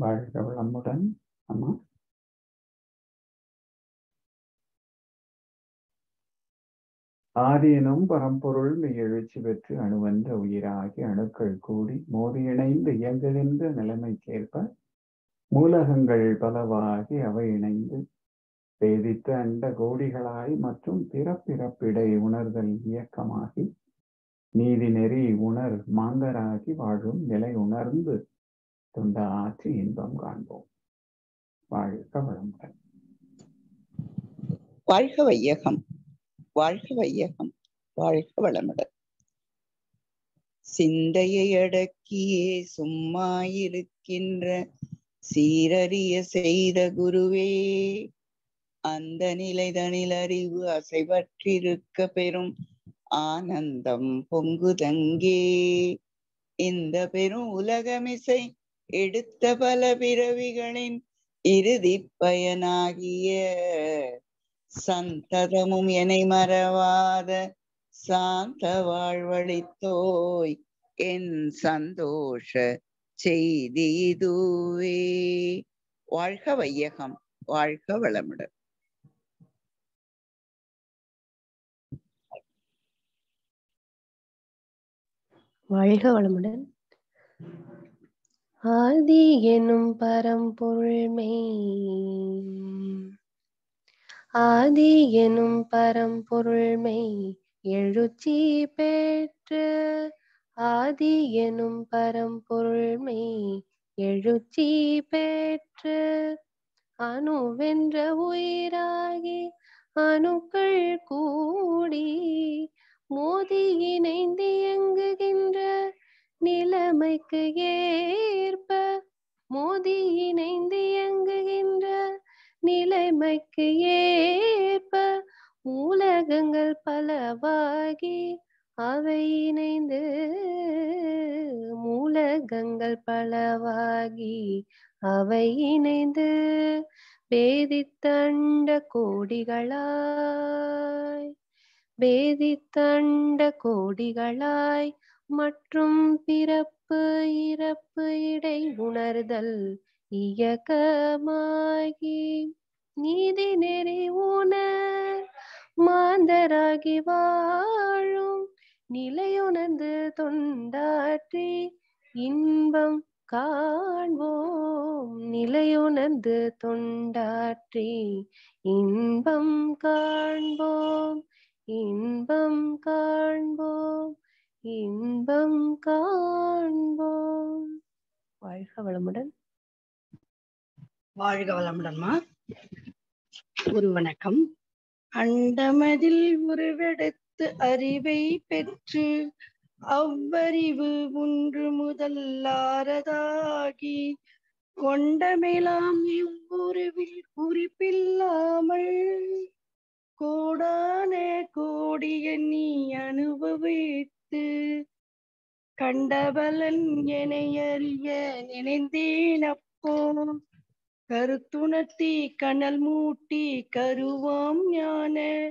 வாழ்க வளமுடன் அம்மா ஆதியனும் பரம்பொருள் எழுச்சி பெற்று அணுவந்த உயிராகி அணுக்கள் கூடி மோதி இணைந்து இயங்குகின்ற நிலைமைக்கேற்ப மூலகங்கள் பலவாகி அவை இணைந்து பேதித்த அண்ட கோடிகளாய் மற்றும் பிறப்பிறப்பிடை உணர்தல் இயக்கமாகி நீதி நெறி உணர் மாந்தராகி வாழும் நிலை உணர்ந்து துண்டாற்றி இன்பம் காண்போம் வாழ்க வளமுடன் வாழ்க வையகம் வாழ்க வையகம் வாழ்க வளமுடன் சிந்தையை அடக்கியே சும்மா இருக்கின்ற சீரறிய செய்த குருவே அந்த நிலை தனில் அறிவு அசைவற்றிருக்க பெறும் ஆனந்தம் பொங்குதங்கே இந்த பெரும் உலகமிசை எடுத்த பல பிறவிகளின் இறுதி பயனாகிய சந்ததமும் என்னை மறவாத சாந்த வாழ்வழித்தோய் என் சந்தோஷ செய்தி இதுவே. வாழ்க வையகம் வாழ்க வளமுடன். வாழ்க வளமுடன். ஆதி எனும் பரம்பொருள்மை. ஆதி எனும் பரம்பொருள்மை எழுச்சி பெற்று ஆதி எனும் பரம்பொருள்மை எழுச்சி பெற்று அணுவென்ற உயிராகி அணுக்கள் கூடி மோதி இணைந்து இயங்குகின்ற நிலைமைக்கு ஏற்ப மோதி இணைந்து இயங்குகின்ற நிலைமைக்கு ஏற்ப மூலகங்கள் பலவாகி அவை இணைந்து மூலகங்கள் பலவாகி அவை இணைந்து பேதித்தண்ட கோடிகளாய் பேதித்தண்ட கோடிகளாய் மற்றும் பிறப்பு இறப்பு இடை உணர்தல் இயக்கமாகி நீதி நெறி உணர் மாந்தராகி வாழும் நிலையுணர்ந்து தொண்டாற்றி இன்பம் காண்போம் நிலையுணர்ந்து தொண்டாற்றி இன்பம் காண்போம் இன்பம் காண்போம். இன்பம் காண்போம். வாழ்க வளமுடன். வாழ்க வளமுடன்மா. ஒரு வணக்கம். அண்டமதில் உருவெடுத்து அறிவை பெற்று அவ்வறிவு ஒன்று முதல்லாரதாகி கொண்டமெலாம் இவ்வுருவில் குறிப்பில்லாமல் கோடான கோடிய நீ அனுபவித்து கண்டபலன் எனையறிய நினைந்தேன் அப்போ. கருத்துணர்த்தி கனல் மூட்டி கருவாம் ஞான.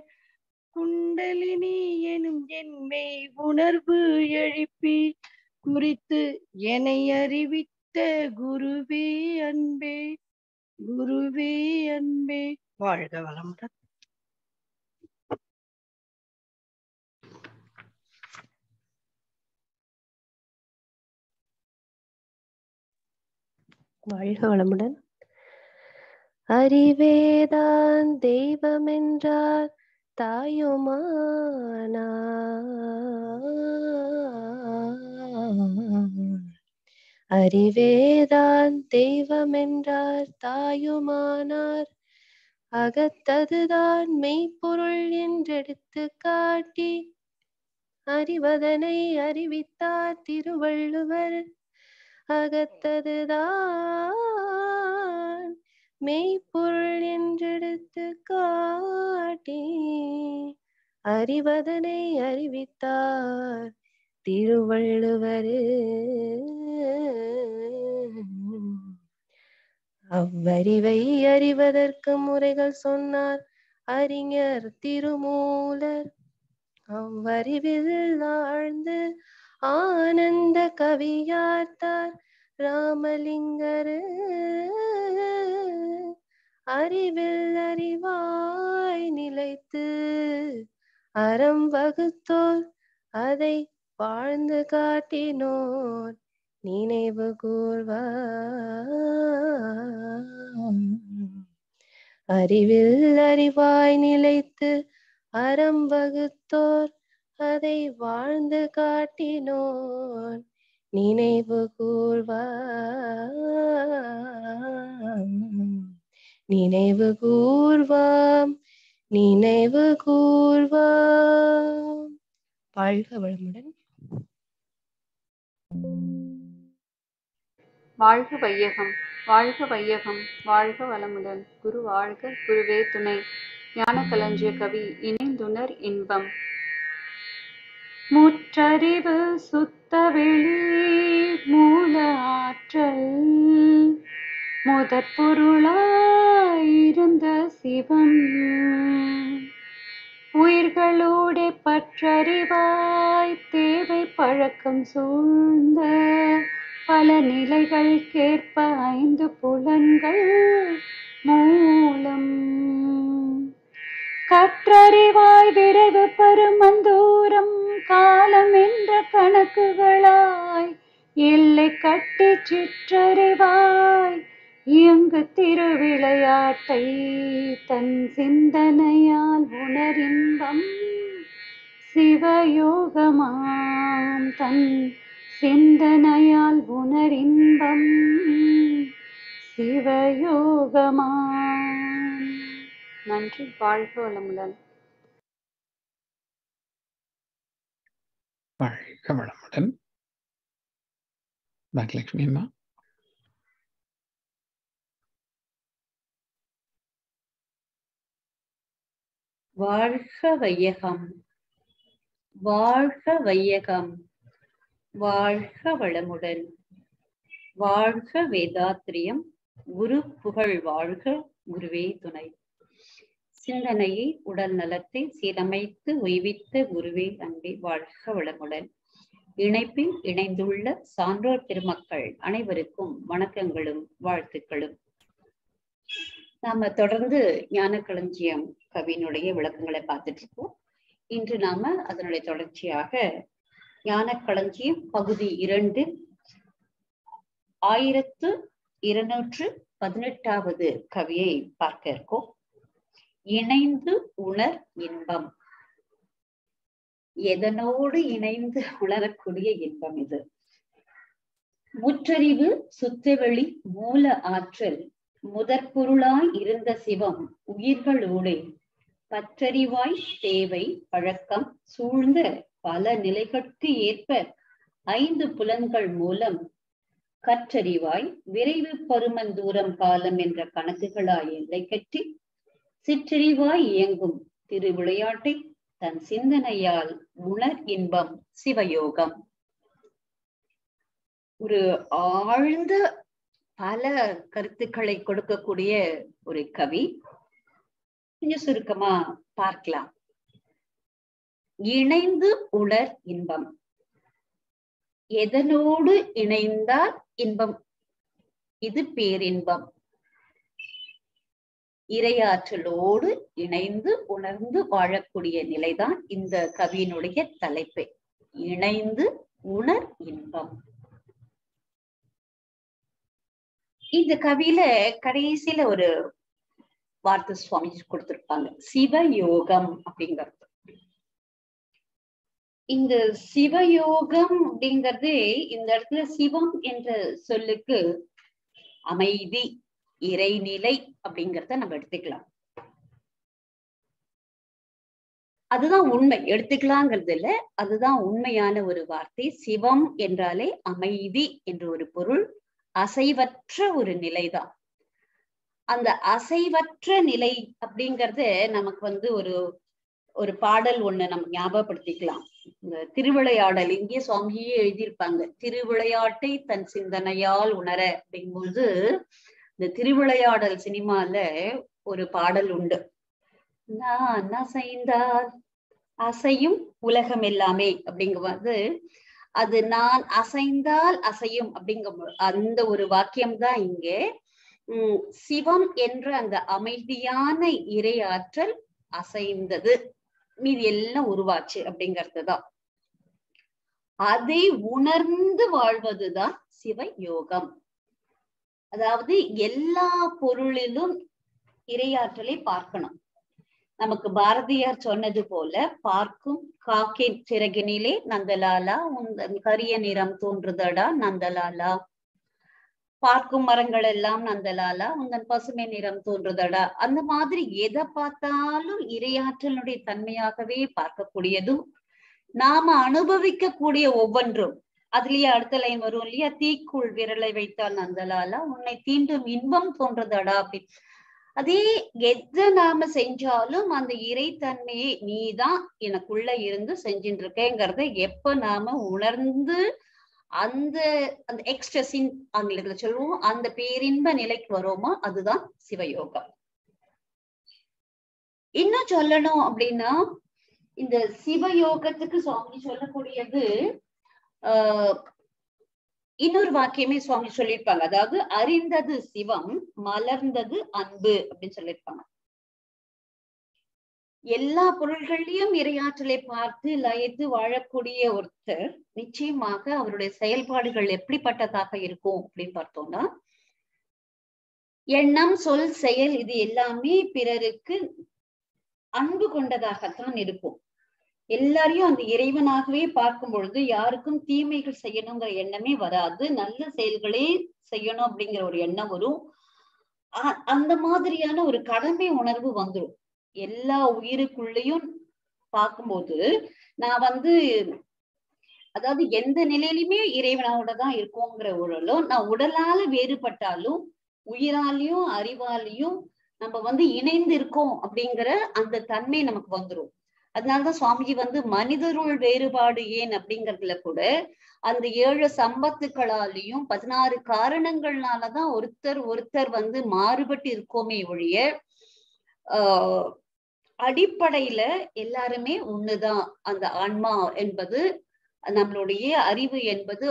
குண்டலினி எனும் என்மை உணர்வு எழுப்பி குறித்து என்னை அறிவித்த குருவே அன்பே. குருவே அன்பே. வாழ்க வளமுடன். வாழ்க வளமுடன். அறிவேதான் தெய்வம் என்றார் தாயுமானா அறிவேதான் தெய்வம் என்றார் தாயுமானார். அகத்ததுதான் மெய்ப்பொருள் என்றெடுத்து காட்டி அறிவதனை அறிவித்தார் திருவள்ளுவர். அகத்ததுதான். மெய்ப்பொருள் என்றெடுத்து காட்டி அறிவதனை அறிவித்தார். திருவள்ளுவர். அவ்வறிவை அறிவதற்கு முறைகள் சொன்னார் அறிஞர் திருமூலர். அவ்வறிவில் ஆழ்ந்து ஆனந்த கவியார்த்தார் ராமலிங்கரு. அறிவில் அறிவாய் நிலைத்து அறம் வகுத்தோர் அதை வாழ்ந்து காட்டினோர் நினைவு கூர்வாம். அறிவில் அறிவாய் நிலைத்து அறம் வகுத்தோர் அதை வாழ்ந்து காட்டினோன். நினைவு கூர்வாம் நினைவு கூர்வாம் நினைவு கூர்வாம் வாழ்க வளமுடன். வாழ்க வையகம். வாழ்க வையகம். வாழ்க வளமுடன். குரு வாழ்க குருவே துணை. ஞான களஞ்சிய கவி இணைந்துணர் இன்பம். முற்றறிவு சுத்த வெளி மூல ஆற்றல். முதற் பொருளாயிருந்த சிவம். உயிர்களோட பற்றறிவாய் தேவை பழக்கம் சூழ்ந்த பல நிலைகள் நிலைகளுக்கேற்ப ஐந்து புலன்கள் மூலம். கற்றறிவாய் விரைவு பருமந்தூரம் காலம் என்ற கணக்குகளாய் எல்லை கட்டி சிற்றறிவாய் இயங்கு திருவிளையாட்டை தன் சிந்தனையால் உணரின்பம் சிவயோகமாம் தன் சிந்தனையால் உணரின்பம் சிவயோகமாம். நன்றி. வாழ்க வளமுடன். வாழ்க வளமுடன். பாக்யலட்சுமி அம்மா. வாழ்க வையகம். வாழ்க வையகம். வாழ்க வளமுடன். வாழ்க வேதாத்திரியம். குரு புகழ் வாழ்க. குருவே துணை. சிந்தனையை உடல் நலத்தை சீரமைத்து உய்வித்த குருவே அன்பே வாழ்க வளமுடன். இணைப்பில் இணைந்துள்ள சான்றோர் பெருமக்கள் அனைவருக்கும் வணக்கங்களும் வாழ்த்துக்களும். நாம தொடர்ந்து ஞான களஞ்சியம் கவியினுடைய விளக்கங்களை பார்த்துட்டு இருக்கோம் இன்று நாம அதனுடைய தொடர்ச்சியாக ஞான களஞ்சியம் பகுதி இரண்டு ஆயிரத்து இருநூற்று பதினெட்டாவது கவியை பார்க்க இருக்கோம். இணைந்து உணர் இன்பம். எதனோடு இணைந்து உணரக்கூடிய இன்பம் இது? முற்றறிவு சுத்தவெளி மூல ஆற்றல் முதற்பொருளாய் இருந்த சிவம் உயிர்களோடு. பற்றறிவாய் தேவை பழக்கம் சூழ்ந்த பல நிலைகளுக்கு ஏற்ப ஐந்து புலன்கள் மூலம் கற்றறிவாய் விரைவு பருமந்தூரம் காலம் என்ற கணக்குகளாய் எல்லை கட்டி சிற்றறிவாய் இயங்கும் திரு விளையாட்டை தன் சிந்தனையால் உணர் இன்பம் சிவயோகம். ஒரு ஆழ்ந்த பல கருத்துக்களை கொடுக்கக்கூடிய ஒரு கவி. கொஞ்சம் சுருக்கமா பார்க்கலாம். இணைந்து உணர் இன்பம். எதனோடு இணைந்தால் இன்பம்? இது பேரின்பம். இரையாற்றலோடு இணைந்து உணர்ந்து வாழக்கூடிய நிலைதான் இந்த கவியினுடைய தலைப்பு. இணைந்து உணர் இன்பம். இந்த கவியில கடைசியில ஒரு வார்த்தை சுவாமி கொடுத்திருப்பாங்க. சிவயோகம் அப்படிங்கிறது. இந்த சிவயோகம் அப்படிங்கிறது இந்த இடத்துல சிவம் என்ற சொல்லுக்கு அமைதி இறைநிலை அப்படிங்கிறத நம்ம எடுத்துக்கலாம். அதுதான் உண்மை. எடுத்துக்கலாங்கிறது இல்ல. அதுதான் உண்மையான ஒரு வார்த்தை. சிவம் என்றாலே அமைதி என்ற ஒரு பொருள். அசைவற்ற ஒரு நிலைதான். அந்த அசைவற்ற நிலை அப்படிங்கறது நமக்கு வந்து ஒரு ஒரு பாடல் ஒண்ணு நம்ம ஞாபகப்படுத்திக்கலாம். இந்த திருவிளையாடல். இங்கே சுவாமியே எழுதியிருப்பாங்க. திருவிளையாட்டை தன் சிந்தனையால் உணர அப்படிங்கும்போது இந்த திருவிளையாடல் சினிமால ஒரு பாடல் உண்டு. நான் அசைந்தால் அசையும் உலகம் எல்லாமே அப்படிங்கும்போது அது நான் அசைந்தால் அசையும் அப்படிங்கும் அந்த ஒரு வாக்கியம் தான் இங்கே. உம் சிவம் என்ற அந்த அமைதியான இறையாற்றல் அசைந்தது. மீதி எல்லாம் உருவாச்சு அப்படிங்கிறது தான். அதை உணர்ந்து வாழ்வதுதான் சிவ யோகம் அதாவது எல்லா பொருளிலும் இரையாற்றலை பார்க்கணும். நமக்கு பாரதியார் சொன்னது போல பார்க்கும் காக்கின் சிறகினிலே நந்தலாலா உந்தன் கரிய நிறம் தோன்றுதடா நந்தலாலா. பார்க்கும் மரங்கள் எல்லாம் நந்தலாலா உந்தன் பசுமை நிறம் தோன்றுதடா. அந்த மாதிரி எதை பார்த்தாலும் இரையாற்றலுடைய தன்மையாகவே பார்க்கக்கூடியதும் நாம அனுபவிக்கக்கூடிய ஒவ்வொன்றும் அதுலயே அடுத்த லைன் வரும் இல்லையா? தீக்குள் விரலை வைத்தால் நந்தலாலா உன்னை தீண்டும் இன்பம் தோன்றதடா அப்படி அதே எதை நாம செஞ்சாலும் அந்த இறைத்தன்மையை நீதான் எனக்குள்ள இருந்து செஞ்சுட்டு இருக்கேங்கிறத எப்ப நாம உணர்ந்து அந்த அந்த எக்ஸ்ட்ரஸின் ஆங்கிலத்துல சொல்லுவோம் அந்த பேரின்ப நிலைக்கு வரோமோ அதுதான் சிவயோகம். இன்னும் சொல்லணும் அப்படின்னா இந்த சிவயோகத்துக்கு சுவாமி சொல்லக்கூடியது இன்னொரு வாக்கியமே சுவாமி சொல்லியிருப்பாங்க. அதாவது அறிந்தது சிவம் மலர்ந்தது அன்பு அப்படின்னு சொல்லியிருப்பாங்க. எல்லா பொருள்கள்லயும் இரையாற்றலை பார்த்து லயத்து வாழக்கூடிய ஒருத்தர் நிச்சயமாக அவருடைய செயல்பாடுகள் எப்படிப்பட்டதாக இருக்கும் அப்படின்னு பார்த்தோம்னா எண்ணம் சொல் செயல் இது எல்லாமே பிறருக்கு அன்பு கொண்டதாகத்தான் இருக்கும். எல்லாரையும் அந்த இறைவனாகவே பார்க்கும் பொழுது யாருக்கும் தீமைகள் செய்யணுங்கிற எண்ணமே வராது. நல்ல செயல்களே செய்யணும் அப்படிங்கிற ஒரு எண்ணம் வரும். அந்த மாதிரியான ஒரு கடமை உணர்வு வந்துடும் எல்லா உயிருக்குள்ளேயும் பார்க்கும்போது நான் வந்து அதாவது எந்த நிலையிலுமே இறைவனோட தான் இருக்கோங்கிற உடலும் நான் உடலால வேறுபட்டாலும் உயிராலையும் அறிவாலையும் நம்ம வந்து இணைந்து இருக்கோம் அப்படிங்கிற அந்த தன்மை நமக்கு வந்துடும் அதனாலதான் சுவாமிஜி வந்து மனிதருள் வேறுபாடு ஏன் அப்படிங்கறதுல கூட அந்த ஏழு சம்பத்துக்களாலையும் பதினாறு காரணங்கள்னாலதான் ஒருத்தர் ஒருத்தர் வந்து மாறுபட்டு இருக்கோமே ஒழிய ஆஹ் அடிப்படையில எல்லாருமே ஒண்ணுதான். அந்த ஆன்மா என்பது நம்மளுடைய அறிவு என்பது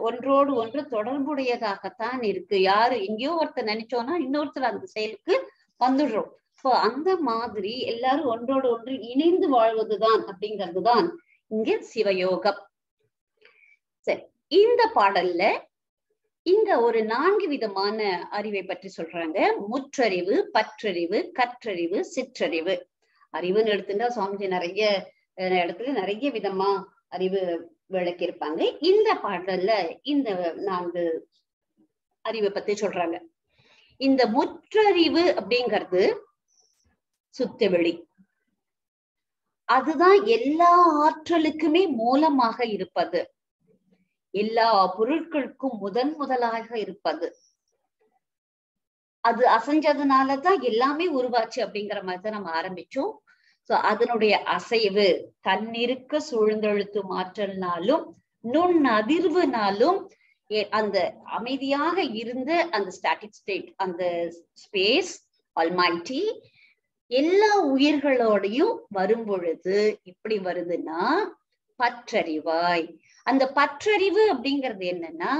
ஒன்றோடு ஒன்று தொடர்புடையதாகத்தான் இருக்கு. யாரு எங்கேயோ ஒருத்தர் நினைச்சோம்னா இன்னொருத்தர் அந்த செயலுக்கு வந்துடுறோம். அந்த மாதிரி எல்லாரும் ஒன்றோடு ஒன்று இணைந்து வாழ்வதுதான் அப்படிங்கிறதுதான் இங்க சிவயோகம். சரி இந்த பாடல்ல இங்க ஒரு நான்கு விதமான அறிவை பற்றி சொல்றாங்க. முற்றறிவு பற்றறிவு கற்றறிவு சிற்றறிவு. அறிவுன்னு எடுத்துட்டா சுவாமிஜி நிறைய இடத்துல நிறைய விதமா அறிவு விளக்கியிருப்பாங்க. இந்த பாடல்ல இந்த நான்கு அறிவை பத்தி சொல்றாங்க. இந்த முற்றறிவு அப்படிங்கிறது சுத்தவெளி அதுதான் எல்லா ஆற்றலுக்குமே மூலமாக இருப்பது. எல்லா பொருட்களுக்கும் முதன் முதலாக இருப்பது. அது அசைஞ்சதுனாலதான் எல்லாமே உருவாச்சு அப்படிங்கிற மாதிரி தான் நம்ம ஆரம்பிச்சோம். சோ அதனுடைய அசைவு தன்னிருக்க சூழ்ந்தெழுத்து மாற்றல்னாலும் நுண் அதிர்வுனாலும் அந்த அமைதியாக இருந்த அந்த ஸ்டாட்டிக் ஸ்டேட் அந்த ஸ்பேஸ் ஆல்மைட்டி எல்லா உயிர்களோடையும் வரும் பொழுது இப்படி வருதுன்னா பற்றறிவாய். அந்த பற்றறிவு அப்படிங்கிறது என்னன்னா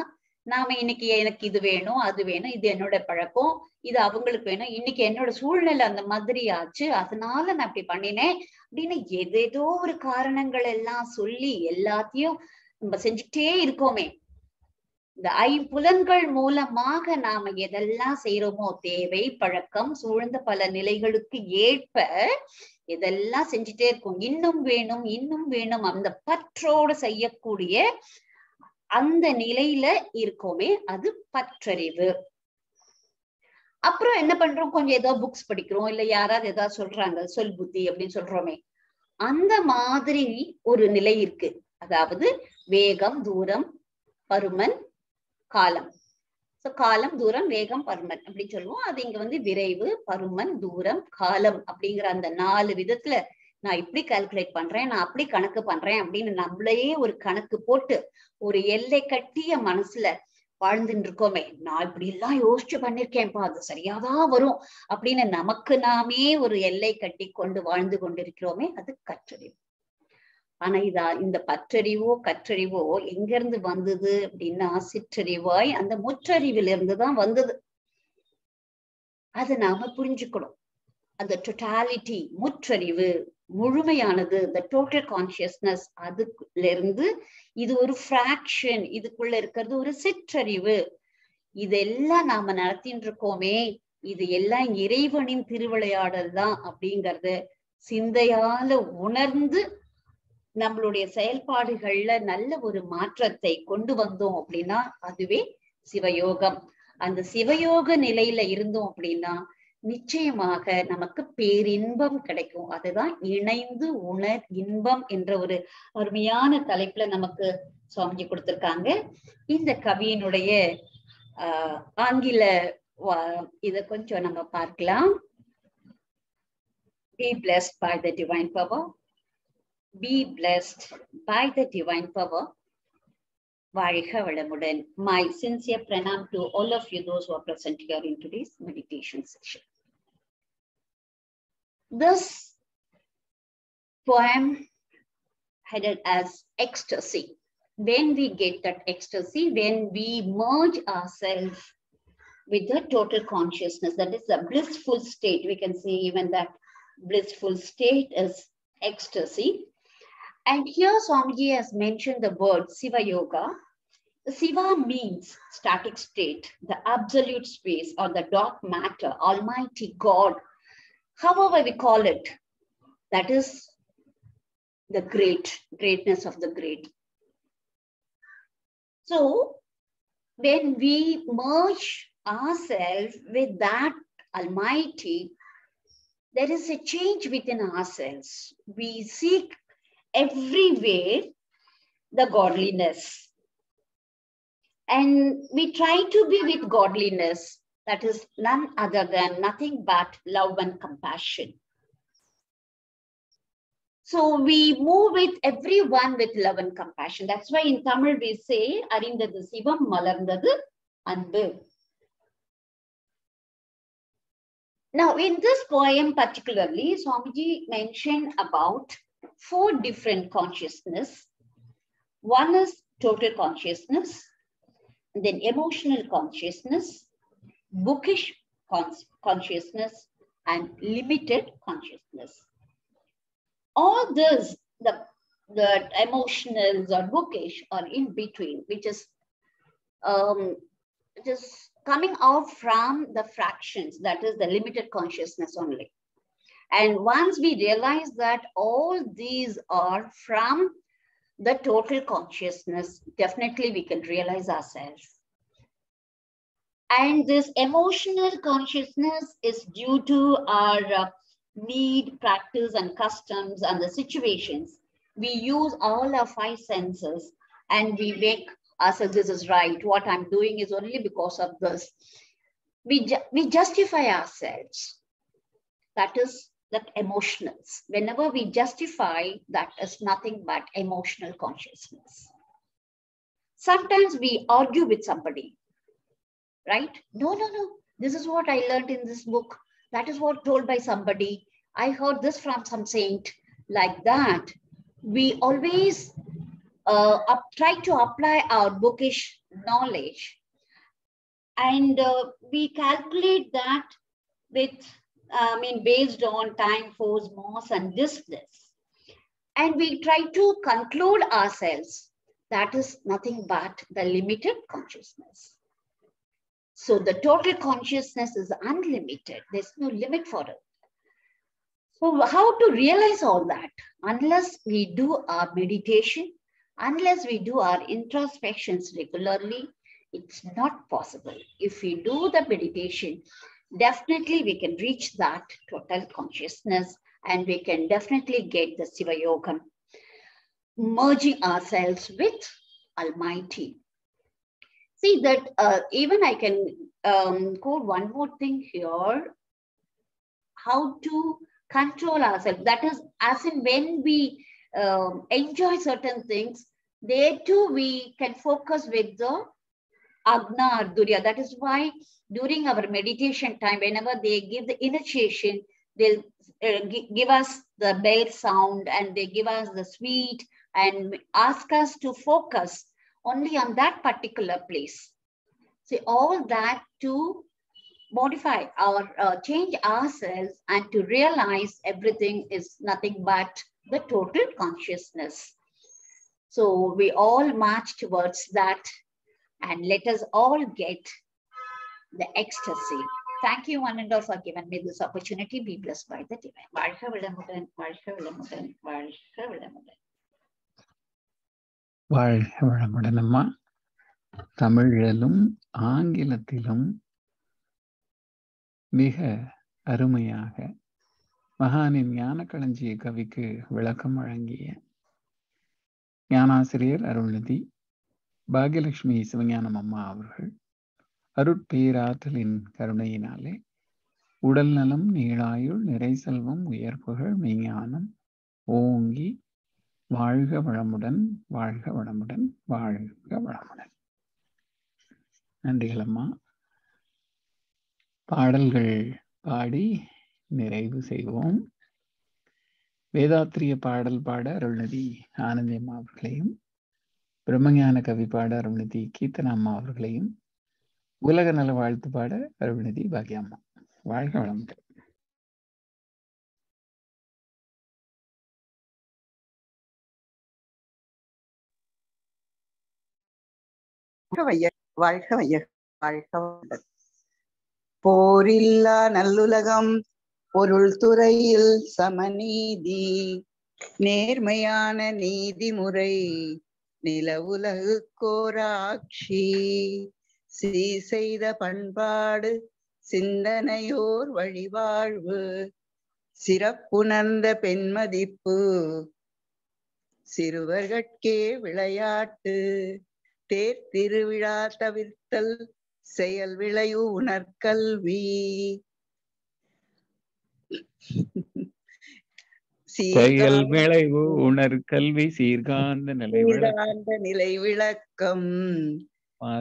நாம இன்னைக்கு எனக்கு இது வேணும் அது வேணும் இது என்னோட பழக்கம் இது அவங்களுக்கு வேணும் இன்னைக்கு என்னோட சூழ்நிலை அந்த மாதிரி ஆச்சு அதனால நான் இப்படி பண்ணினேன் அப்படின்னு எதேதோ ஒரு காரணங்கள் எல்லாம் சொல்லி எல்லாத்தையும் நம்ம செஞ்சுட்டே இருக்கோமே. இந்த ஐம்புலன்கள் மூலமாக நாம எதெல்லாம் செய்யறோமோ தேவை பழக்கம் சூழ்ந்த பல நிலைகளுக்கு ஏற்ப இதெல்லாம் செஞ்சுட்டே இருக்கும் இன்னும் வேணும் இன்னும் வேணும் அந்த பற்றோடு செய்யக்கூடிய அந்த நிலையில இருக்கோமே அது பற்றறிவு. அப்புறம் என்ன பண்றோம்? கொஞ்சம் ஏதோ புக்ஸ் படிக்கிறோம் இல்ல யாராவது ஏதாவது சொல்றாங்க சொல் புத்தி அப்படின்னு சொல்றோமே. அந்த மாதிரி ஒரு நிலை இருக்கு. அதாவது வேகம் தூரம் பருமன் காலம். சோ காலம் தூரம் வேகம் பருமன் அப்படின்னு சொல்லுவோம். அது இங்க வந்து விரைவு பருமன் தூரம் காலம் அப்படிங்கிற அந்த நாலு விதத்துல நான் இப்படி கால்குலேட் பண்றேன் நான் அப்படி கணக்கு பண்றேன் அப்படின்னு நம்மளையே ஒரு கணக்கு போட்டு ஒரு எல்லை கட்டிய மனசுல வாழ்ந்துட்டு இருக்கோமே. நான் இப்படி எல்லாம் யோசிச்சு பண்ணிருக்கேன்ப்பா அது சரியாதான் வரும் அப்படின்னு நமக்கு நாமே ஒரு எல்லை கட்டி கொண்டு வாழ்ந்து கொண்டிருக்கிறோமே அது கற்றறிவு. ஆனா இதா இந்த பற்றறிவோ கற்றறிவோ எங்க இருந்து வந்தது அப்படின்னா சிற்றறிவாய் அந்த முற்றறிவில இருந்துதான் வந்தது. அதை நாம புரிஞ்சுக்கணும். அந்த டொட்டாலிட்டி முற்றறிவு முழுமையானது இந்த டோட்டல் கான்சியஸ்னஸ் அதுல இருந்து இது ஒரு ஃப்ராக்ஷன் இதுக்குள்ள இருக்கிறது ஒரு சிற்றறிவு. இதெல்லாம் நாம நடத்தின்னு இருக்கோமே இது எல்லாம் இறைவனின் திருவிளையாடல் தான் அப்படிங்கறத சிந்தையால உணர்ந்து நம்மளுடைய செயல்பாடுகள்ல நல்ல ஒரு மாற்றத்தை கொண்டு வந்தோம் அப்படின்னா அதுவே சிவயோகம். அந்த சிவயோக நிலையில இருந்தோம் அப்படின்னா நிச்சயமாக நமக்கு பேரின்பம் கிடைக்கும். அதுதான் இணைந்து உணர் இன்பம் என்ற ஒரு அருமையான தலைப்புல நமக்கு சுவாமிஜி கொடுத்திருக்காங்க. இந்த கவியினுடைய ஆஹ் ஆங்கில இத கொஞ்சம் நம்ம பார்க்கலாம். Be blessed by the divine power. be blessed by the divine power. My sincere pranam to all of you, those who are present here in today's meditation session. This poem headed as ecstasy. When we get that ecstasy, when we merge ourselves with the total consciousness, that is the blissful state. We can see even that blissful state is ecstasy and here swamiji has mentioned the word siva yoga. Siva means static state the absolute space or the dark matter almighty god. However we call it that is the great greatness of the great. So when we merge ourselves with that almighty there is a change within ourselves. We seek everywhere the godliness and we try to be with godliness that is none other than nothing but love and compassion so we move with everyone with love and compassion. That's why in Tamil we say, Arindadu Sivam Malarndadu Anbu. Now, in this poem particularly, Swamiji mentioned about four different consciousness. One is total consciousness, then emotional consciousness, bookish cons consciousness, and limited consciousness all this, the, the emotionals or bookish are in between, which is um, just coming out from the fractions, that is the limited consciousness only. And once we realize that all these are from the total consciousness, definitely we can realize ourselves. And this emotional consciousness is due to our uh, need, practice, and customs and the situations. We use all our five senses and we make ourselves, this is right. What I'm doing is only because of this. We, ju we justify ourselves. That is that emotionals. Whenever we justify, that is nothing but emotional consciousness. Sometimes we argue with somebody, right? No, no, no. This is what I learned in this book that is what told by somebody i heard this from some saint like that we always uh, up, try to apply our bookish knowledge and uh, we calculate that with i mean based on time force mass and this, distance and we try to conclude ourselves that is nothing but the limited consciousness so the total consciousness is unlimited. There's no limit for it. So how to realize all that? Unless we do our meditation, unless we do our introspections regularly, it's not possible. If we do the meditation, definitely we can reach that total consciousness and we can definitely get the Siva Yoga, merging ourselves with Almighty. See that uh, even I can um, quote one more thing here, how to control ourselves. That is, as in when we um, enjoy certain things, there too we can focus with the Agna Durya. That is why during our meditation time, whenever they give the initiation, they'll uh, gi- give us the bell sound and they give us the sweet and ask us to focus only on that particular place. See, all that to modify or uh, change ourselves and to realize everything is nothing but the total consciousness. So we all march towards that and let us all get the ecstasy. Thank you, one and all, for giving me this opportunity. Be blessed by the divine. வாழ்க வளமுடன், வாழ்க வளமுடன், வாழ்க வளமுடன். வாழ்க வளமுடன் அம்மா தமிழிலும் ஆங்கிலத்திலும் மிக அருமையாக மகானின் ஞான களஞ்சிய கவிக்கு விளக்கம் வழங்கிய ஞானாசிரியர் அருள்நிதி பாகியலட்சுமி சிவஞானம் அம்மா அவர்கள் அருட்பேராற்றலின் கருணையினாலே உடல் நலம் நீளாயுள் நிறை செல்வம் உயர்ப்புகள் மெய்ஞானம் ஓங்கி வாழ்க வளமுடன் வாழ்க வளமுடன் வாழ்க வளமுடன். நன்றிகள் அம்மா. பாடல்கள் பாடி நிறைவு செய்வோம். வேதாத்திரிய பாடல் பாட அருள்நதி ஆனந்தியம்மா அவர்களையும் பிரம்மஞான கவி பாட அருள்நதி கீர்த்தனா அவர்களையும் உலக நல வாழ்த்து பாட அருள்நிதி பாக்யாம்மா வாழ்க வளமுடன். வாழ்க வைய வாழ்க போரில்லா நல்லுலகம் பொருள் துறையில் சமநீதி நேர்மையான நீதிமுறை நில உலகு கோராட்சி சீ செய்த பண்பாடு சிந்தனையோர் வழிவாழ்வு. சிறப்புணர்ந்த பெண்மதிப்பு. சிறுவர்கட்கே விளையாட்டு. தேர் திருவிழா தவிர்த்தல் செயல் விளைவு உணர்கல்வி. செயல் விளைவு உணர் கல்வி சீர்காந்த நிலை சீர்காந்த நிலை விளக்கம்.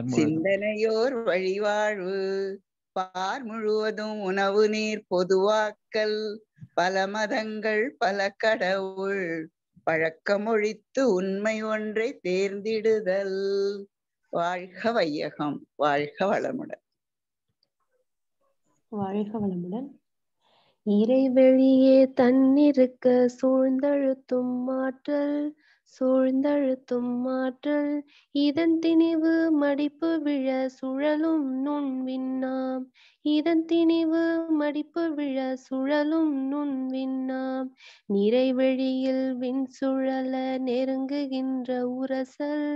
சிந்தனையோர் வழிவாழ்வு. பார் முழுவதும் உணவு நீர் பொதுவாக்கல். பல மதங்கள் பல கடவுள். பழக்கமொழித்து உண்மை ஒன்றை தேர்ந்திடுதல். வாழ்க வையகம் வாழ்க வளமுடன். வாழ்க வளமுடன். இறைவெளியே தன்னிருக்க சூழ்ந்தழுத்தும் மாற்றல் சூழ்ந்தழுத்தும் மாற்றல். இதன் திணிவு மடிப்பு விழ சுழலும் நுண் விண்ணாம். இதன் திணிவு மடிப்பு விழ சுழலும் நுண் விண்ணாம். நிறைவெளியில் விண் சுழல நெருங்குகின்ற உரசல்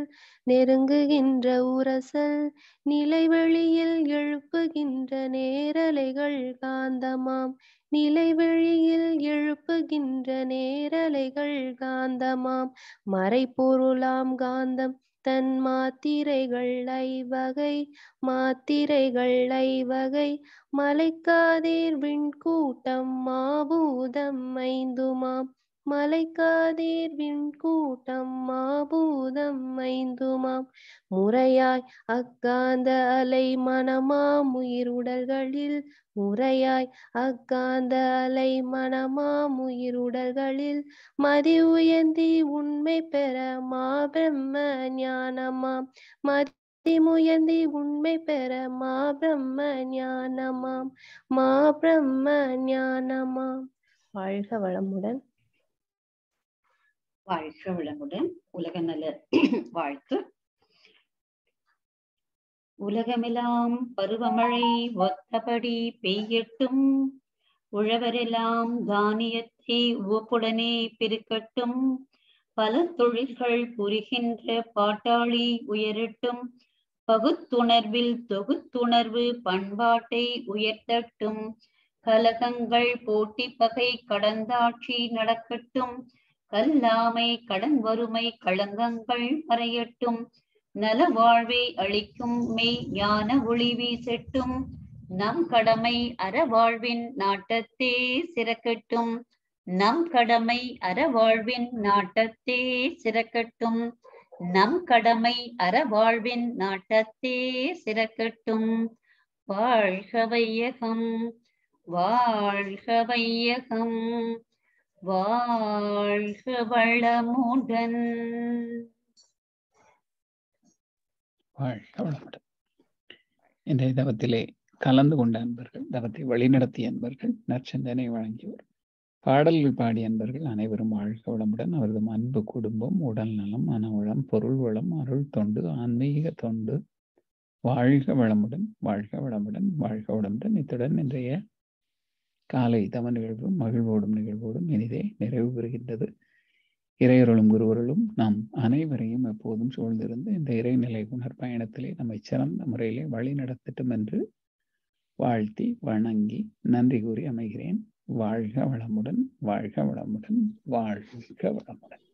நெருங்குகின்ற உரசல். நிலைவெளியில் எழுப்புகின்ற நேரலைகள் காந்தமாம். நிலைவெளியில் எழுப்புகின்ற நேரலைகள் காந்தமாம். மறைப்பொருளாம் காந்தம் தன் மாத்திரைகள் ஐவகை மாத்திரைகள் ஐவகை மலைக்காதீர் விண்கூட்டம் மாபூதம் ஐந்துமாம். மலைக்காதீர் கூட்டம் மாபூதம் ஐந்துமாம். முறையாய் அக்காந்த அலை மனமாம் உயிருடல்களில் முறையாய் அக்காந்த அலை மனமாம் உயிருடல்களில் மதி உயர்ந்தி உண்மை பெற மாபிரம்ம ஞானமாம். மதி முயந்தி உண்மை பெற மா பிரம்ம ஞானமாம். மா பிரம்ம ஞானமாம். வாழ்க வளமுடன். வாழ்க வளமுடன் உலக நல வாழ்த்து உலகமெல்லாம் பருவமழை ஒத்தபடி பெய்யட்டும் உழவரெல்லாம் தானியத்தை உவப்புடனே பெருக்கட்டும் பல தொழில்கள் புரிகின்ற பாட்டாளி உயரட்டும் பகுத்துணர்வில் தொகுத்துணர்வு பண்பாட்டை உயர்த்தட்டும் கலகங்கள் போட்டி பகை கடந்தாட்சி நடக்கட்டும் கல்லாமை கடன் வறுமை களங்கங்கள் மறையட்டும் நல வாழ்வை அளிக்கும் மெய் ஞான ஒளி வீசட்டும். நம் கடமை அறவாழ்வின் நாட்டத்தே சிறக்கட்டும். நம் கடமை அறவாழ்வின் நாட்டத்தே சிறக்கட்டும். நம் கடமை அறவாழ்வின் நாட்டத்தே சிறக்கட்டும். வாழ்க வையகம் வாழ்க வையகம். வாழ்க வளமுடன். வாழ்க வளமுடன். இன்றைய தவத்திலே கலந்து கொண்ட அன்பர்கள் தவத்தை வழிநடத்திய அன்பர்கள் நற்சந்தனை வழங்கியவர் பாடல்கள் பாடிய அன்பர்கள் அனைவரும் வாழ்க வளமுடன். அவரது அன்பு குடும்பம் உடல் நலம் மனவளம் பொருள் வளம் அருள் தொண்டு ஆன்மீக தொண்டு. வாழ்க வளமுடன் வாழ்க வளமுடன் வாழ்க வளமுடன். இத்துடன் இன்றைய காலை தம நிகழ்வும் மகிழ்வோடும் நிகழ்வோடும் இனிதே நிறைவு பெறுகின்றது. இறையொருளும் குருவருளும் நாம் அனைவரையும் எப்போதும் சூழ்ந்திருந்து இந்த இறைநிலை உணர் பயணத்திலே நம்மை சிறந்த முறையிலே வழி நடத்தட்டும் என்று வாழ்த்தி வணங்கி நன்றி கூறி அமைகிறேன். வாழ்க வளமுடன் வாழ்க வளமுடன் வாழ்க வளமுடன்.